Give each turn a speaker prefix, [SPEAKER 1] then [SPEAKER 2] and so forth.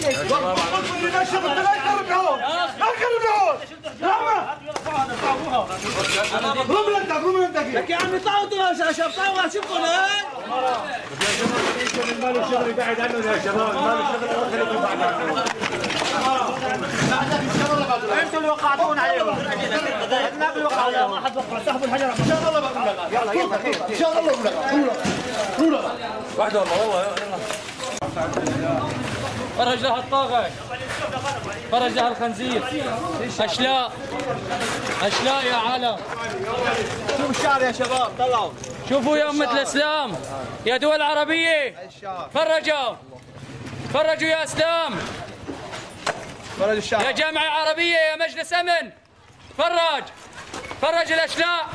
[SPEAKER 1] لا يقرب لهون لا يقرب لهون رحمة قوم انت قوم انت لك يا عمي طاوت يا شباب طاوت شوفوا
[SPEAKER 2] المال الشغل بعد عنه يا شباب المال الشغل خليكم بعد عنه
[SPEAKER 1] أنتوا اللي وقعتون عليهم اللي وقعنا ما حد وقع سحبوا الحجر ان شاء الله بقول لك يلا يلا ان شاء الله بقول لك
[SPEAKER 2] واحدة والله والله
[SPEAKER 3] فرج لها الطاغة فرج لها الخنزير. أشلاء. أشلاء يا عالم.
[SPEAKER 1] شوفوا الشعر يا شباب طلعوا.
[SPEAKER 3] شوفوا يا أمة الإسلام. يا دول عربية فرجوا. فرجوا يا إسلام.
[SPEAKER 1] فرج الشعر.
[SPEAKER 3] يا جامعة عربية يا مجلس أمن. فرج. فرج الأشلاء.